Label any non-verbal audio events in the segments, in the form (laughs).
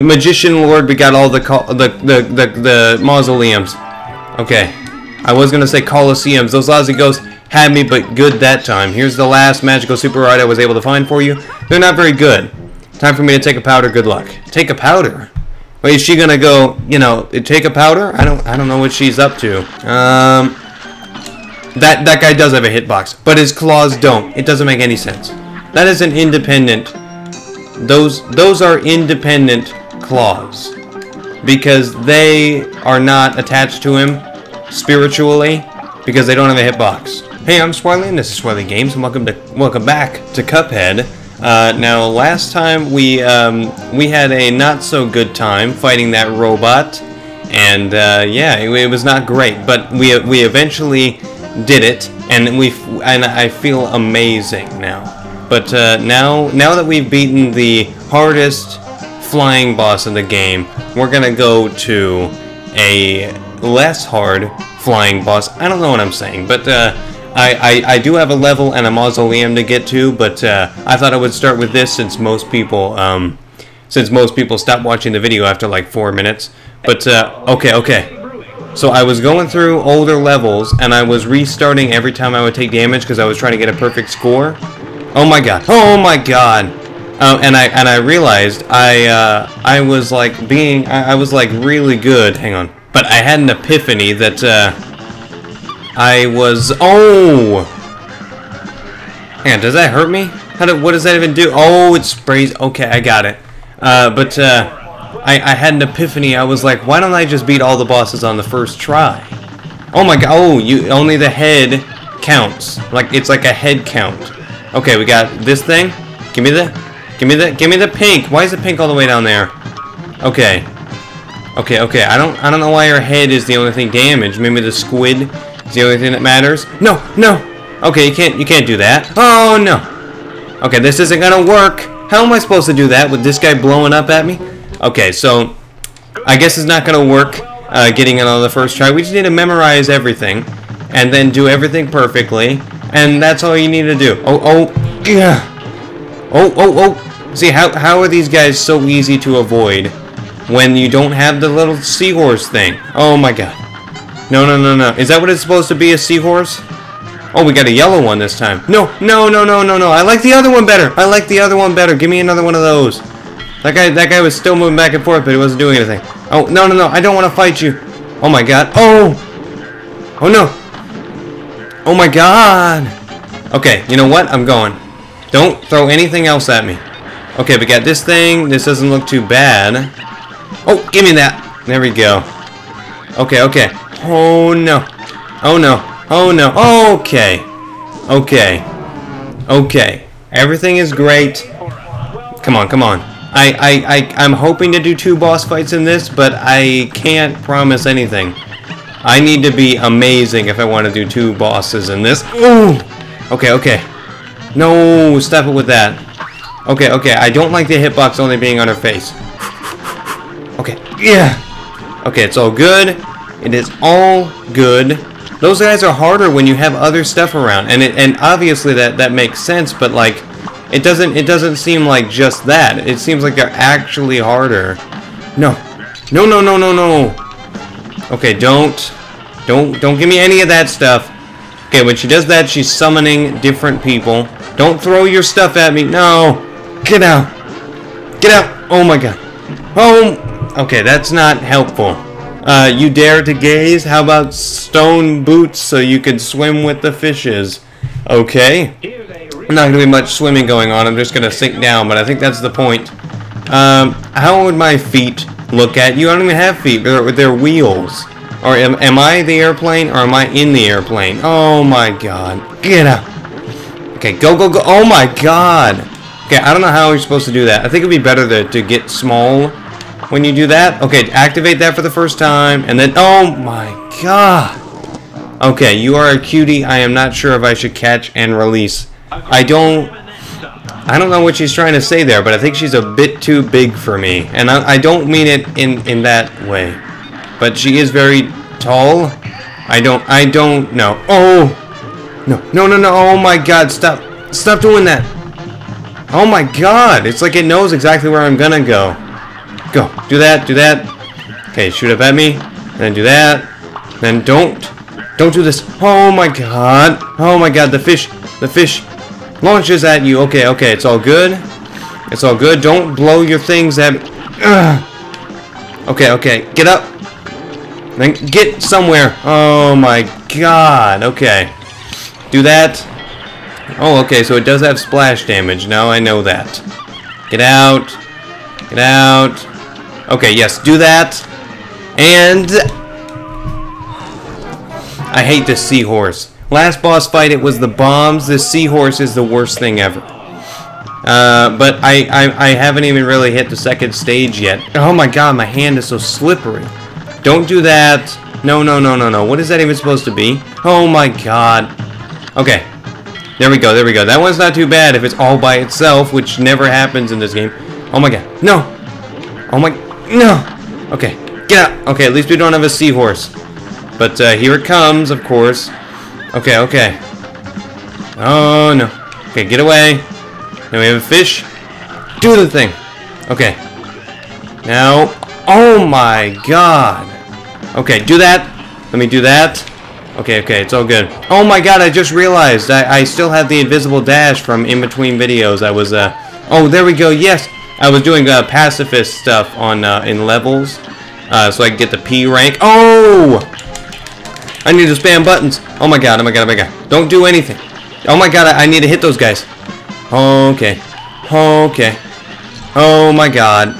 Magician Lord, we got all the the, the the the mausoleums. Okay, I was gonna say coliseums. Those lousy ghosts had me, but good that time. Here's the last magical super ride I was able to find for you. They're not very good. Time for me to take a powder. Good luck. Take a powder. Wait, is she gonna go? You know, take a powder? I don't. I don't know what she's up to. Um, that that guy does have a hitbox, but his claws don't. It doesn't make any sense. That is an independent. Those those are independent claws because they are not attached to him spiritually because they don't have a hitbox. Hey, I'm Swarley and this is Swarley Games and welcome to welcome back to Cuphead. Uh, now, last time we um, we had a not so good time fighting that robot, and uh, yeah, it, it, was not great. But we we eventually did it, and we and I feel amazing now. But uh, now now that we've beaten the hardest flying boss in the game, we're gonna go to a less hard flying boss. I don't know what I'm saying, but uh, I, I, I, do have a level and a mausoleum to get to, but uh, I thought I would start with this since most people um, since most people stop watching the video after like four minutes. But uh, okay, okay. So I was going through older levels and I was restarting every time I would take damage because I was trying to get a perfect score. Oh my god! Oh my god! Um, and I and I realized I uh, I was like being I, I, was like really good. Hang on, but I had an epiphany that uh, I was oh. Hang on, does that hurt me? How do, what does that even do? Oh, it sprays. Okay, I got it. Uh, but uh, I I had an epiphany. I was like, why don't I just beat all the bosses on the first try? Oh my god! Oh, you only the head counts. Like it's like a head count. Okay, we got this thing. Give me the Give me the give me the pink. Why is the pink all the way down there? Okay. Okay, okay. I don't I don't know why her head is the only thing damaged. Maybe the squid is the only thing that matters. No, no. Okay, you can't you can't do that. Oh no. Okay, this isn't gonna work. How am I supposed to do that with this guy blowing up at me? Okay, so I guess it's not gonna work uh, getting it on the first try. We just need to memorize everything and then do everything perfectly. And that's all you need to do. Oh, oh, yeah. Oh, oh, oh. See, how, how are these guys so easy to avoid when you don't have the little seahorse thing? Oh my god. No, no, no, no. Is that what it's supposed to be, a seahorse? Oh, we got a yellow one this time. No, no, no, no, no, no. I like the other one better. I like the other one better. Give me another one of those. That guy, that guy was still moving back and forth, but he wasn't doing anything. Oh, no, no, no. I don't want to fight you. Oh my god. Oh! Oh no. Oh my god. Okay, you know what? I'm going. Don't throw anything else at me. Okay, we got this thing. This doesn't look too bad. Oh, give me that. There we go. Okay, okay. Oh, no. Oh, no. Oh, no. Okay. Okay. Okay. Everything is great. Come on, come on. I, I, I, I'm hoping to do two boss fights in this, but I can't promise anything. I need to be amazing if I want to do two bosses in this. Ooh! Okay, okay. No, stop it with that. Okay, okay, I don't like the hitbox only being on her face. Okay, yeah. Okay, it's all good. It is all good. Those guys are harder when you have other stuff around, and it, and obviously that that makes sense. But like, it doesn't it doesn't seem like just that. It seems like they're actually harder. No, no, no, no, no, no. Okay, don't, don't, don't give me any of that stuff. Okay, when she does that, she's summoning different people. Don't throw your stuff at me. No. Get out! Get out! Oh my god. Oh! Okay, that's not helpful. Uh, you dare to gaze? How about stone boots so you can swim with the fishes? Okay. Not gonna be much swimming going on. I'm just gonna sink down, but I think that's the point. Um, how would my feet look at you? I don't even have feet. They're, they're wheels. Or am, am I the airplane or am I in the airplane? Oh my god. Get out. Okay, go, go, go. Oh my god. Okay, I don't know how you're supposed to do that. I think it'd be better to, to get small when you do that. Okay, activate that for the first time, and then, oh my god. Okay, you are a cutie. I am not sure if I should catch and release. I don't, I don't know what she's trying to say there, but I think she's a bit too big for me. And I, I don't mean it in, in that way. But she is very tall. I don't, I don't know. Oh, no, no, no, no, oh my god, stop, stop doing that. Oh my god, it's like it knows exactly where I'm gonna go. Go. Do that. Do that. Okay, shoot up at me. Then do that. Then don't. Don't do this. Oh my god. Oh my god. The fish. The fish launches at you. Okay, okay. It's all good. It's all good. Don't blow your things at. Ugh. Okay, okay. Get up. Then get somewhere. Oh my god. Okay. Do that. Oh, okay. So it does have splash damage. Now I know that. Get out. Get out. Okay, yes. Do that. And... I hate this seahorse. Last boss fight, it was the bombs. This seahorse is the worst thing ever. Uh, but I, I, I haven't even really hit the second stage yet. Oh my god, my hand is so slippery. Don't do that. No, no, no, no, no. What is that even supposed to be? Oh my god. Okay. There we go, there we go. That one's not too bad if it's all by itself, which never happens in this game. Oh my god. No. Oh my... No. Okay. Get out. Okay, at least we don't have a seahorse. But uh, here it comes, of course. Okay, okay. Oh, no. Okay, get away. Now we have a fish. Do the thing. Okay. Now, oh my god. Okay, do that. Let me do that. Okay, okay, it's all good. Oh my god, I just realized I, I still have the invisible dash from in between videos. I was, uh, oh, there we go, yes. I was doing uh, pacifist stuff on, uh, in levels. Uh, so I can get the P rank. Oh! I need to spam buttons. Oh my god, oh my god, oh my god. Don't do anything. Oh my god, I, I need to hit those guys. Okay. Okay. Oh my god.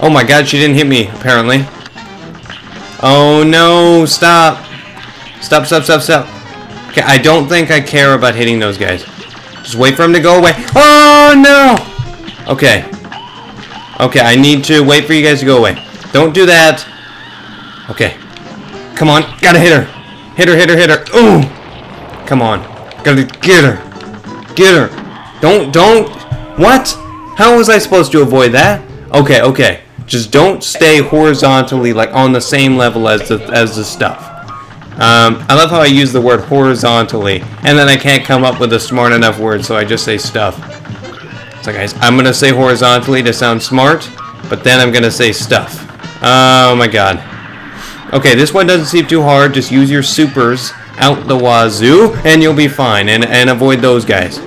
Oh my god, she didn't hit me, apparently. Oh no, stop. Stop, stop, stop, stop. Okay, I don't think I care about hitting those guys. Just wait for him to go away. Oh no! Okay. Okay, I need to wait for you guys to go away. Don't do that. Okay. Come on, gotta hit her. Hit her, hit her, hit her. Ooh! Come on. Gotta get her. Get her. Don't, don't. What? How was I supposed to avoid that? Okay, okay. Just don't stay horizontally, like on the same level as the as the stuff. Um, I love how I use the word horizontally, and then I can't come up with a smart enough word, so I just say stuff. So guys, I'm gonna say horizontally to sound smart, but then I'm gonna say stuff. Oh my god. Okay, this one doesn't seem too hard. Just use your supers out the wazoo, and you'll be fine, and, and avoid those guys.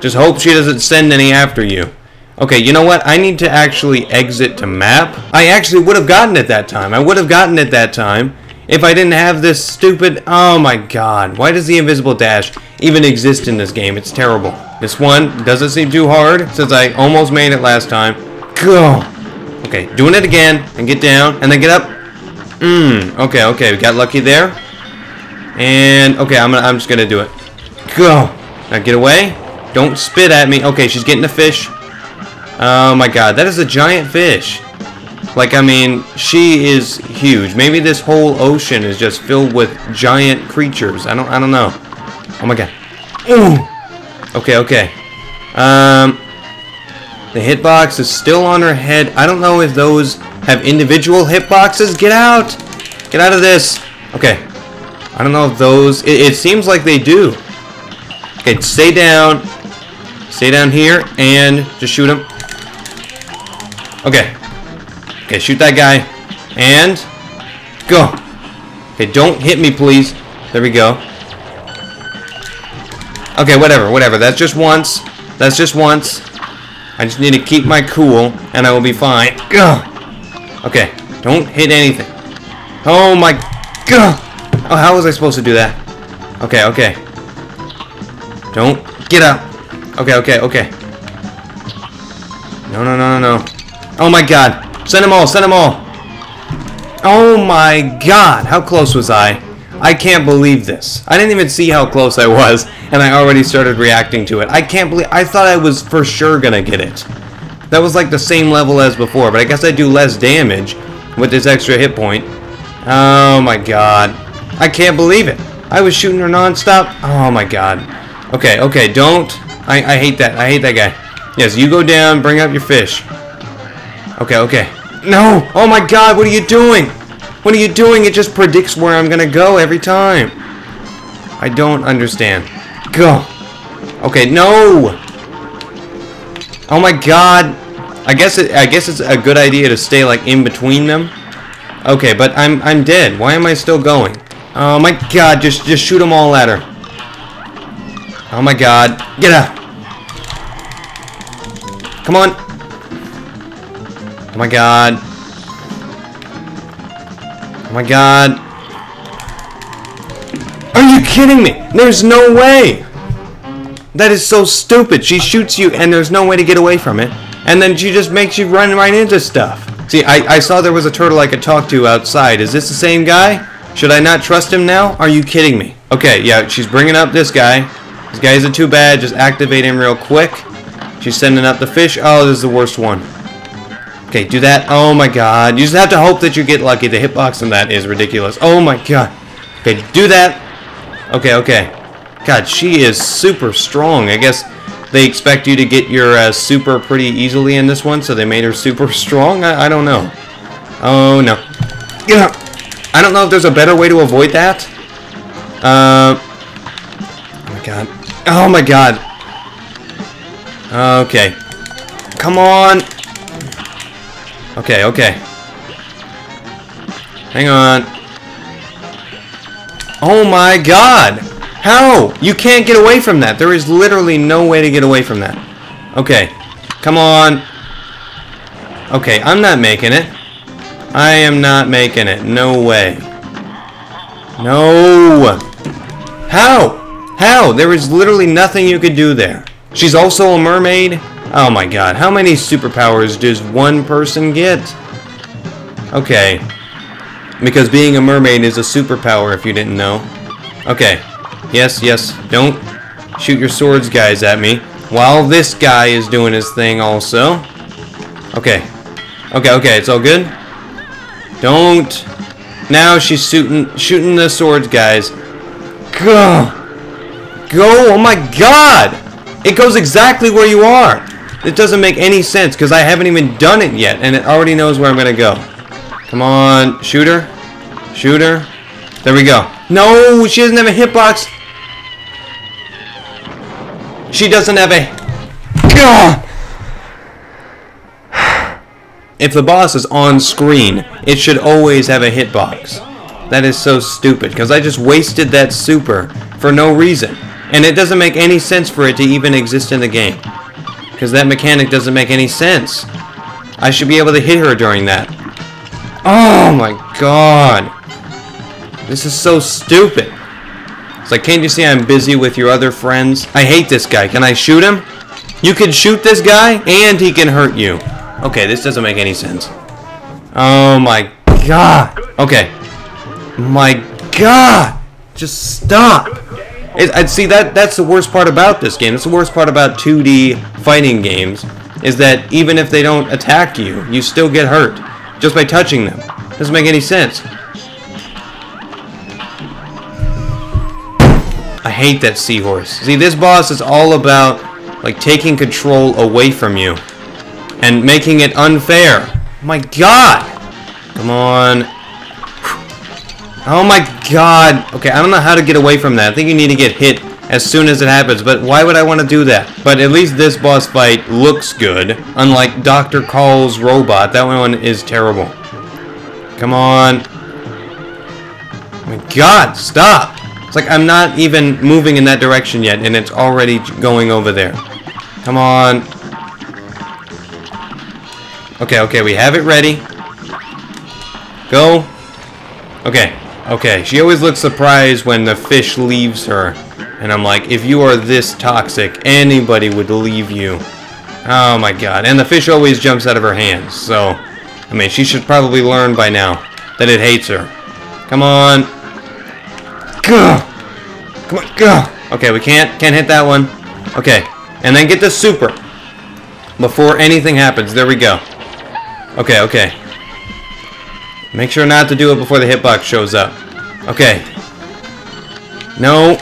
Just hope she doesn't send any after you. Okay, you know what? I need to actually exit to map. I actually would have gotten it that time. I would have gotten it that time if I didn't have this stupid... Oh my god. Why does the invisible dash even exist in this game? It's terrible. This one doesn't seem too hard since I almost made it last time. Go! Okay, doing it again. And get down. And then get up. Mmm. Okay, okay. We got lucky there. And... Okay, I'm, gonna, I'm just gonna do it. Go! Now get away. Don't spit at me. Okay, she's getting the fish. Oh my god, that is a giant fish. Like, I mean, she is huge. Maybe this whole ocean is just filled with giant creatures. I don't, I don't know. Oh my god. Ooh. Okay, okay. Um, the hitbox is still on her head. I don't know if those have individual hitboxes. Get out! Get out of this. Okay. I don't know if those... It, it seems like they do. Okay, stay down. Stay down here and just shoot him. Okay. Okay, shoot that guy. And go. Okay, don't hit me, please. There we go. Okay, whatever, whatever. That's just once. That's just once. I just need to keep my cool, and I will be fine. Go. Okay, don't hit anything. Oh my god. Oh, how was I supposed to do that? Okay, okay. Don't get out. Okay, okay, okay. No, no, no, no, no. Oh my god. Send them all, send them all. Oh my god. How close was I? I can't believe this. I didn't even see how close I was, and I already started reacting to it. I can't believe... I thought I was for sure gonna get it. That was like the same level as before, but I guess I do less damage with this extra hit point. Oh my god. I can't believe it. I was shooting her non-stop. Oh my god. Okay, okay, don't. I, I hate that. I hate that guy. Yes, you go down, bring up your fish. Okay, okay. No! Oh my god, what are you doing? What are you doing? It just predicts where I'm gonna go every time. I don't understand. Go. Okay, no! Oh my god. I guess it, I guess it's a good idea to stay like in between them. Okay, but I'm I'm dead. Why am I still going? Oh my god, just just shoot them all at her. Oh my god. Get out. Come on. Oh my god. Oh my god. Are you kidding me? There's no way. That is so stupid. She shoots you and there's no way to get away from it. And then she just makes you run right into stuff. See, I, I saw there was a turtle I could talk to outside. Is this the same guy? Should I not trust him now? Are you kidding me? Okay, yeah, she's bringing up this guy. This guy isn't too bad. Just activate him real quick. She's sending up the fish. Oh, this is the worst one. Okay, do that. Oh my god. You just have to hope that you get lucky. The hitbox on that is ridiculous. Oh my god. Okay, do that. Okay, okay. God, she is super strong. I guess they expect you to get your uh, super pretty easily in this one, so they made her super (laughs) strong? I, I don't know. Oh, no. Get out. I don't know if there's a better way to avoid that. Uh, oh my god. Oh my god. Okay. Come on. Okay, okay. Hang on. Oh my god! How? You can't get away from that. There is literally no way to get away from that. Okay. Come on. Okay, I'm not making it. I am not making it. No way. No! How? How? There is literally nothing you could do there. She's also a mermaid? Oh my god, how many superpowers does one person get? Okay. Because being a mermaid is a superpower if you didn't know. Okay. Yes, yes, don't shoot your swords guys at me. While this guy is doing his thing also. Okay. Okay, okay, it's all good. Don't. Now she's shooting, shooting the swords guys. Go. Go, oh my god! It goes exactly where you are. It doesn't make any sense because I haven't even done it yet and it already knows where I'm going to go. Come on, shooter. Shooter. There we go. No, she doesn't have a hitbox. She doesn't have a... God! (sighs) If the boss is on screen, it should always have a hitbox. That is so stupid, because I just wasted that super for no reason. And it doesn't make any sense for it to even exist in the game. Because that mechanic doesn't make any sense. I should be able to hit her during that. Oh my god. This is so stupid. It's like, can't you see I'm busy with your other friends? I hate this guy. Can I shoot him? You can shoot this guy, and he can hurt you. Okay, this doesn't make any sense. Oh my god. Okay. My god. Just stop. It, I'd see that that's the worst part about this game. It's the worst part about 2D fighting games is that even if they don't attack you, you still get hurt just by touching them. Doesn't make any sense. I hate that seahorse. See, this boss is all about like taking control away from you and making it unfair. My god. Come on. Oh my god. Okay, I don't know how to get away from that. I think you need to get hit as soon as it happens, but why would I want to do that? But at least this boss fight looks good, unlike Dr. Kahl's robot. That one is terrible. Come on. Oh my god, stop. It's like I'm not even moving in that direction yet, and it's already going over there. Come on. Okay, okay, we have it ready. Go. Okay, okay. She always looks surprised when the fish leaves her. And I'm like, if you are this toxic, anybody would leave you. Oh my god. And the fish always jumps out of her hands, so... I mean, she should probably learn by now that it hates her. Come on. Go. Come on, go. Okay, we can't can't hit that one. Okay, and then get the super before anything happens. There we go. Okay, okay. Make sure not to do it before the hitbox shows up. Okay. No.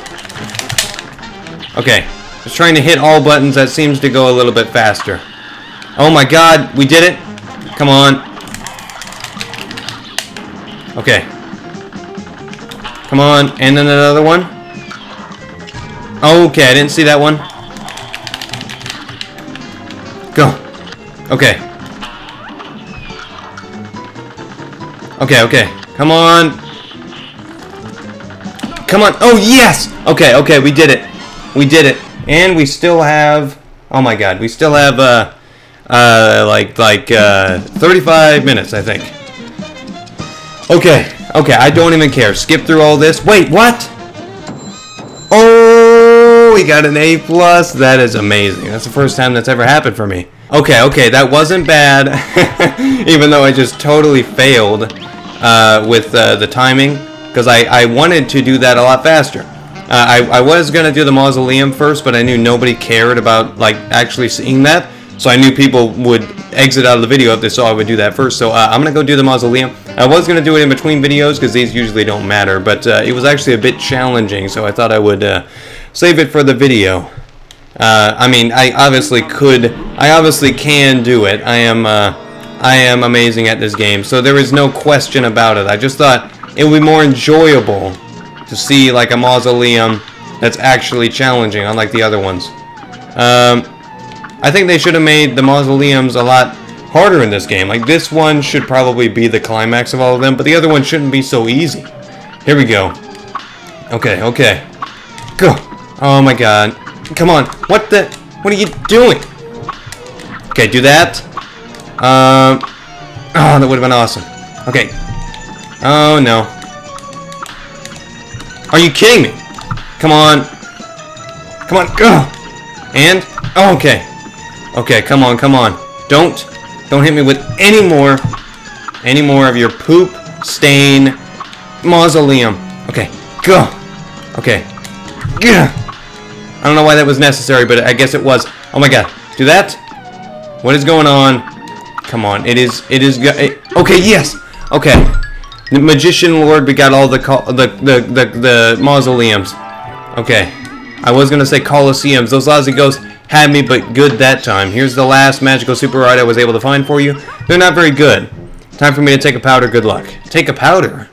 Okay. Just trying to hit all buttons. That seems to go a little bit faster. Oh my god, we did it. Come on. Okay. Come on, and then another one. Okay, I didn't see that one. Go. Okay. Okay, okay. Come on. Come on. Oh, yes! Okay, okay, we did it. We did it. And we still have... Oh my god, we still have, uh... Uh, like, like, uh... 35 minutes, I think. Okay, okay, I don't even care. Skip through all this. Wait, what? Oh, we got an A+. plus. That is amazing. That's the first time that's ever happened for me. Okay, okay, that wasn't bad. (laughs) Even though I just totally failed uh, with uh, the timing. Because I, I wanted to do that a lot faster. Uh, I, I was going to do the mausoleum first, but I knew nobody cared about like actually seeing that. So I knew people would exit out of the video if they saw I would do that first. So uh, I'm going to go do the mausoleum. I was going to do it in between videos because these usually don't matter. But uh, it was actually a bit challenging, so I thought I would uh, save it for the video. Uh, I mean, I obviously could, I obviously can do it. I am, uh, I am amazing at this game, so there is no question about it. I just thought it would be more enjoyable to see like a mausoleum that's actually challenging, unlike the other ones. Um, I think they should have made the mausoleums a lot harder in this game. Like this one should probably be the climax of all of them, but the other one shouldn't be so easy. Here we go. Okay, okay. Go. Oh my god. Come on. What the? What are you doing? Okay, do that. Um. Oh, that would have been awesome. Okay. Oh no. Are you kidding me? Come on. Come on. Go. And oh, okay. Okay, come on, come on. Don't don't hit me with any more any more of your poop stain mausoleum. Okay, go. Okay. Yeah. I don't know why that was necessary, but I guess it was. Oh my god. Do that? What is going on? Come on. It is it is it, Okay, yes. Okay. The magician lord we got all the the the the, the mausoleums. Okay. I was to say Colosseums. Those lousy ghosts had me, but good that time. Here's the last magical super ride I was able to find for you. They're not very good. Time for me to take a powder. Good luck. Take a powder?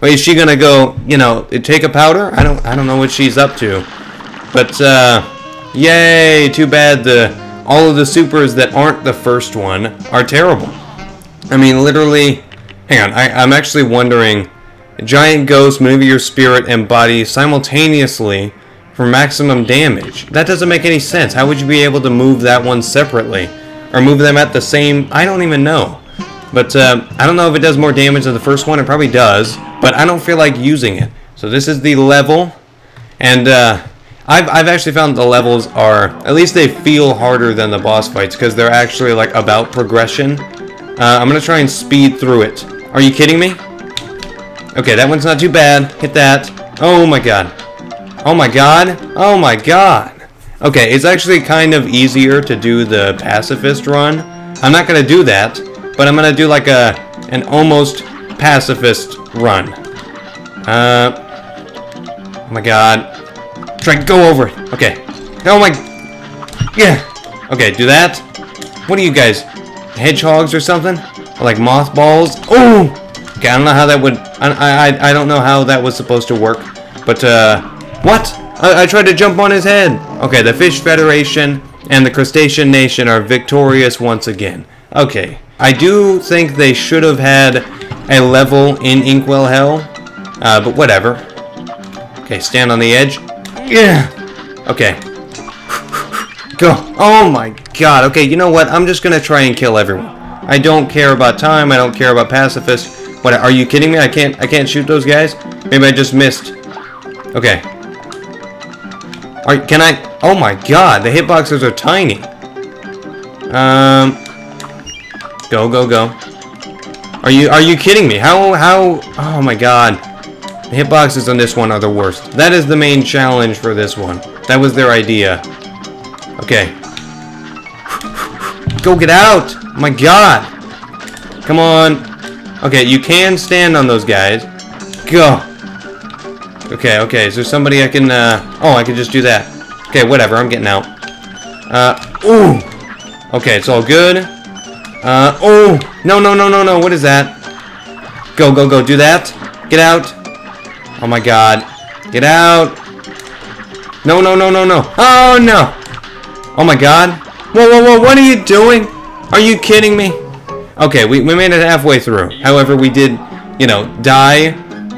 Wait, is she gonna go, you know, take a powder? I don't, I don't know what she's up to. But, uh, yay! Too bad the all of the supers that aren't the first one are terrible. I mean, literally, hang on, I, I'm actually wondering, giant ghost maneuver your spirit and body simultaneously for maximum damage. That doesn't make any sense. How would you be able to move that one separately? Or move them at the same... I don't even know. But uh, I don't know if it does more damage than the first one. It probably does. But I don't feel like using it. So this is the level. And uh, I've, I've actually found the levels are... At least they feel harder than the boss fights. Because they're actually like about progression. Uh, I'm going to try and speed through it. Are you kidding me? Okay, that one's not too bad. Hit that. Oh my god. Oh my god. Oh my god. Okay, it's actually kind of easier to do the pacifist run. I'm not going to do that, but I'm going to do like a an almost pacifist run. Uh, oh my god. Try go over. Okay. Oh my... Yeah. Okay, do that. What are you guys? Hedgehogs or something? Or like mothballs? Oh! Okay, I don't know how that would... I, I, I don't know how that was supposed to work. But, uh... What? I, I tried to jump on his head. Okay, the Fish Federation and the Crustacean Nation are victorious once again. Okay. I do think they should have had a level in Inkwell Hell. Uh, but whatever. Okay, stand on the edge. Yeah. Okay. Go. Oh my god. Okay, you know what? I'm just gonna try and kill everyone. I don't care about time. I don't care about pacifists. What? Are you kidding me? I can't. I can't shoot those guys. Maybe I just missed. Okay. Are, can I? Oh my god, the hitboxes are tiny. Um. Go, go, go. Are you are you kidding me? How how? Oh my god. The hitboxes on this one are the worst. That is the main challenge for this one. That was their idea. Okay. (sighs) Go get out! Oh my god! Come on. Okay, you can stand on those guys. Go. Okay, okay, is there somebody I can, uh... Oh, I can just do that. Okay, whatever, I'm getting out. Uh, ooh! Okay, it's all good. Uh, oh! No, no, no, no, no, what is that? Go, go, go, do that. Get out. Oh my god. Get out. No, no, no, no, no. Oh, no! Oh my god. Whoa, whoa, whoa, what are you doing? Are you kidding me? Okay, we, we made it halfway through. However, we did you know, die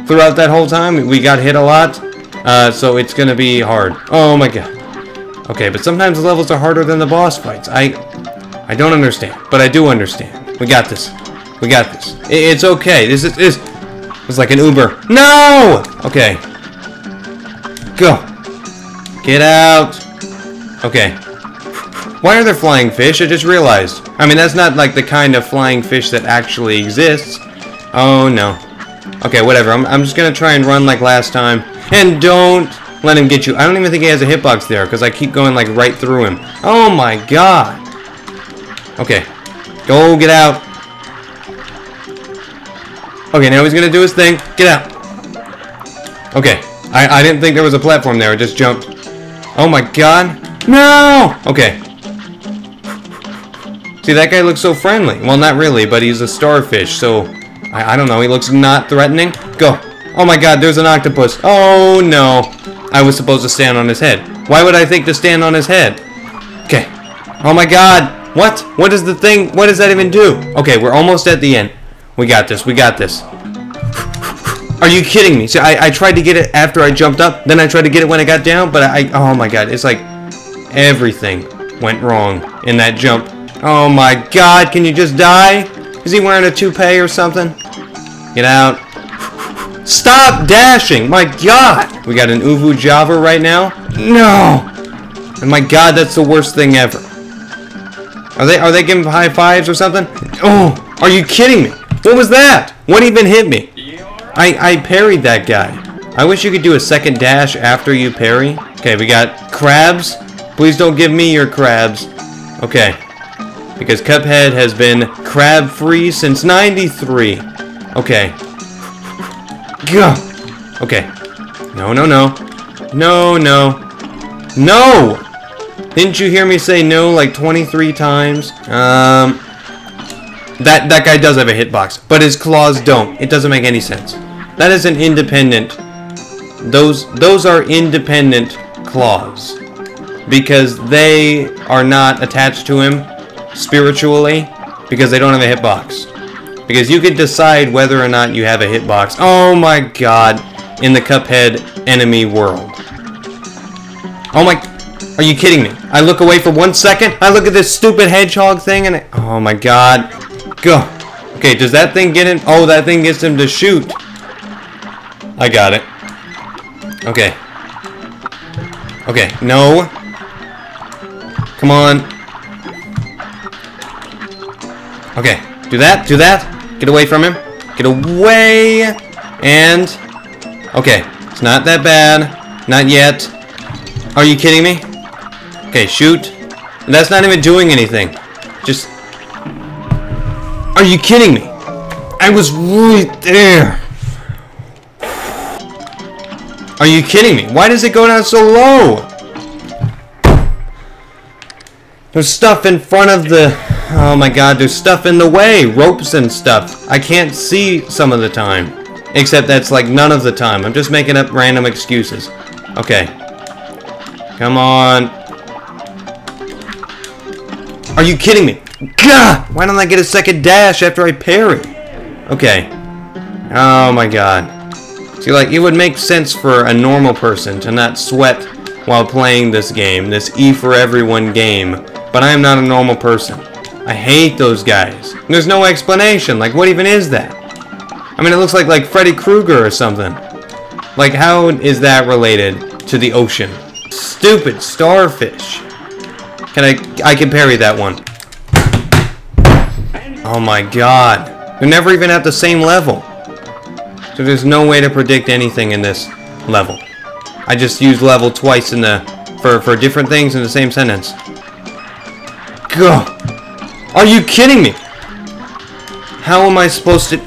throughout that whole time. We got hit a lot, uh, so it's gonna be hard. Oh my god. Okay, but sometimes the levels are harder than the boss fights. I, I don't understand, but I do understand. We got this. We got this. I- it's okay. This is, is, it's like an Uber. No! Okay. Go. Get out. Okay. Why are there flying fish? I just realized. I mean, that's not like the kind of flying fish that actually exists. Oh, no. Okay, whatever. I'm, I'm just gonna try and run like last time. And don't let him get you. I don't even think he has a hitbox there, because I keep going like right through him. Oh my god. Okay. Go, get out. Okay, now he's gonna do his thing. Get out. Okay. I, I didn't think there was a platform there. I just jumped. Oh my god. No! Okay. See, that guy looks so friendly. Well, not really, but he's a starfish, so... I, I don't know, he looks not threatening. Go. Oh my god, there's an octopus. Oh no. I was supposed to stand on his head. Why would I think to stand on his head? Okay. Oh my god. What? What does the thing... What does that even do? Okay, we're almost at the end. We got this. We got this. Are you kidding me? See, I, I tried to get it after I jumped up, then I tried to get it when I got down, but I, oh my god, it's like everything went wrong in that jump. Oh my god, can you just die? Is he wearing a toupee or something? Get out. Stop dashing! My god! We got an Uvu Java right now? No! And my god, that's the worst thing ever. Are they are they giving high fives or something? Oh, are you kidding me? What was that? What even hit me? I, I parried that guy. I wish you could do a second dash after you parry. Okay, we got crabs. Please don't give me your crabs. Okay. Because Cuphead has been crab-free since 93. Okay. Go. Okay. No, no, no. No, no. No! Didn't you hear me say no like 23 times? Um... That that guy does have a hitbox, but his claws don't. It doesn't make any sense. That is an independent. Those those are independent claws because they are not attached to him spiritually because they don't have a hitbox. Because you could decide whether or not you have a hitbox. Oh my god, in the Cuphead enemy world. Oh my are you kidding me? I look away for one second, I look at this stupid hedgehog thing and I, oh my god. Go. Okay, does that thing get him? Oh, that thing gets him to shoot. I got it. Okay. Okay, no. Come on. Okay, do that, do that. Get away from him. Get away. And, okay, it's not that bad. Not yet. Are you kidding me? Okay, shoot. That's not even doing anything. Just are you kidding me? I was right there. Are you kidding me? Why does it go down so low? There's stuff in front of the... Oh my god, there's stuff in the way. Ropes and stuff. I can't see some of the time. Except that's like none of the time. I'm just making up random excuses. Okay. Come on. Are you kidding me? God! Why don't I get a second dash after I parry? Okay. Oh my god. See, like, it would make sense for a normal person to not sweat while playing this game, this E for Everyone game, but I am not a normal person. I hate those guys. There's no explanation. Like, what even is that? I mean, it looks like, like Freddy Krueger or something. Like, how is that related to the ocean? Stupid starfish. Can I... I can parry that one. Oh my god. They're never even at the same level. So there's no way to predict anything in this level. I just used level twice in the... For, for different things in the same sentence. Go! Are you kidding me? How am I supposed to...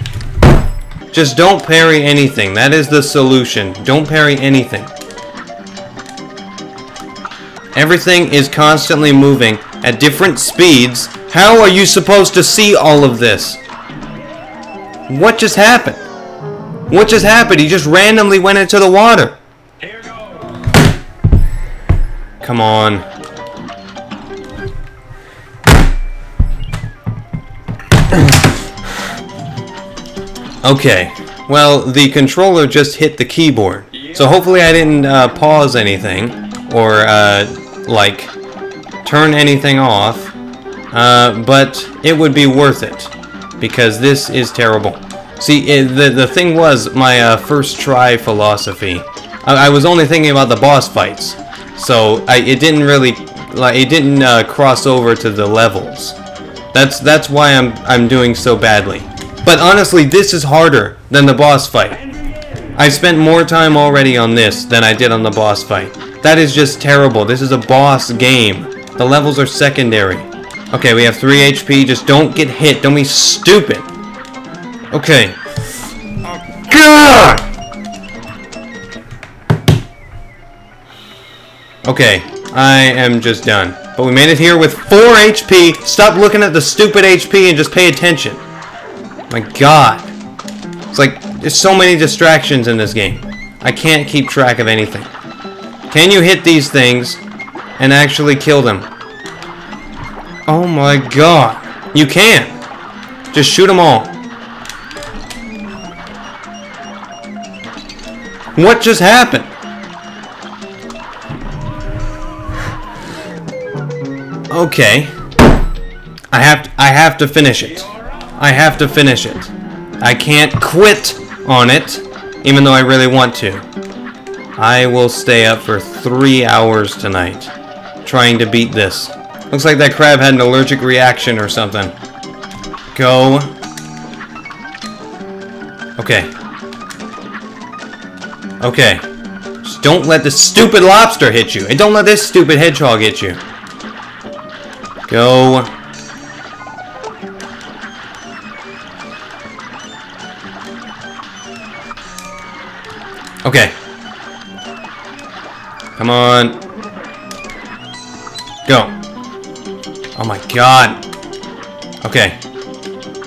Just don't parry anything. That is the solution. Don't parry anything. Everything is constantly moving at different speeds. How are you supposed to see all of this? What just happened? What just happened? He just randomly went into the water. Come on. (clears throat) Okay, well, the controller just hit the keyboard. So hopefully I didn't uh, pause anything or, uh, like, turn anything off. Uh, but it would be worth it because this is terrible. See, it, the, the thing was my uh, first try philosophy. I, I, was only thinking about the boss fights. So I, it didn't really, like, it didn't uh, cross over to the levels. That's that's why I'm I'm doing so badly. But honestly, this is harder than the boss fight. I spent more time already on this than I did on the boss fight. That is just terrible. This is a boss game. The levels are secondary. Okay, we have 3 HP. Just don't get hit. Don't be stupid. Okay. God! Okay, I am just done. But we made it here with 4 HP. Stop looking at the stupid HP and just pay attention. My god. It's like, there's so many distractions in this game. I can't keep track of anything. Can you hit these things and actually kill them? Oh my god. You can't. Just shoot them all. What just happened? Okay. I have to, I have to finish it. I have to finish it. I can't quit on it, even though I really want to. I will stay up for three hours tonight, trying to beat this. Looks like that crab had an allergic reaction or something. Go. Okay. Okay. Just don't let the stupid lobster hit you. And don't let this stupid hedgehog hit you. Go. Okay. Come on. Oh my god. Okay.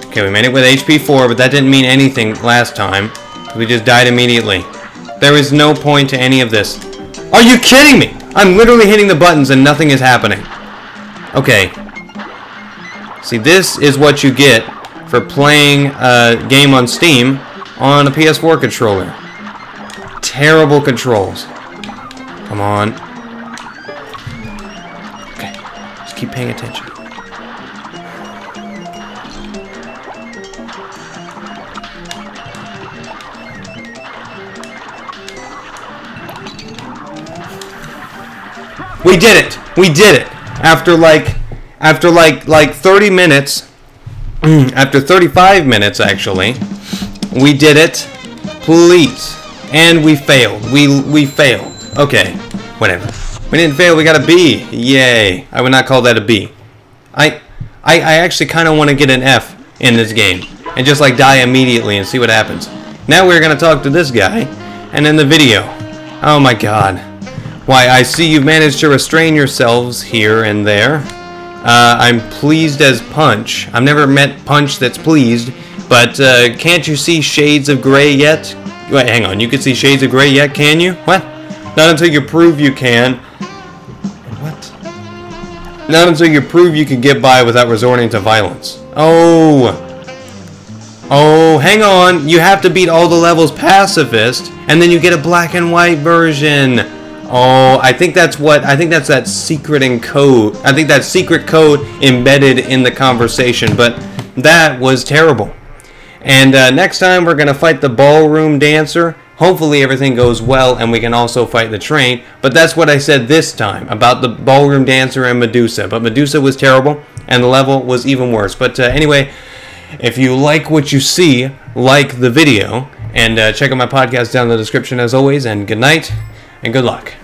Okay, we made it with HP 4, but that didn't mean anything last time. We just died immediately. There is no point to any of this. Are you kidding me? I'm literally hitting the buttons and nothing is happening. Okay. See, this is what you get for playing a game on Steam on a PS4 controller. Terrible controls. Come on. Keep paying attention. We did it! We did it! after like after like like 30 minutes (clears throat) after 35 minutes actually we did it please and we failed we we failed okay whatever we didn't fail we got a B yay I would not call that a B I I, I actually kind of want to get an F in this game and just like die immediately and see what happens now we're gonna talk to this guy and in the video oh my god why, I see you've managed to restrain yourselves here and there. Uh, I'm pleased as Punch. I've never met Punch that's pleased, but uh, can't you see shades of gray yet? Wait, hang on, you can see shades of gray yet, can you? What? Not until you prove you can. Not until you prove you can get by without resorting to violence. Oh. Oh, hang on. You have to beat all the levels pacifist, and then you get a black and white version. Oh, I think that's what I think that's that secret code. I think that secret code embedded in the conversation, but that was terrible. And uh, next time we're gonna fight the ballroom dancer. Hopefully everything goes well and we can also fight the train. But that's what I said this time about the ballroom dancer and Medusa. But Medusa was terrible and the level was even worse. But uh, anyway, if you like what you see, like the video and uh, check out my podcast down in the description as always. And good night and good luck.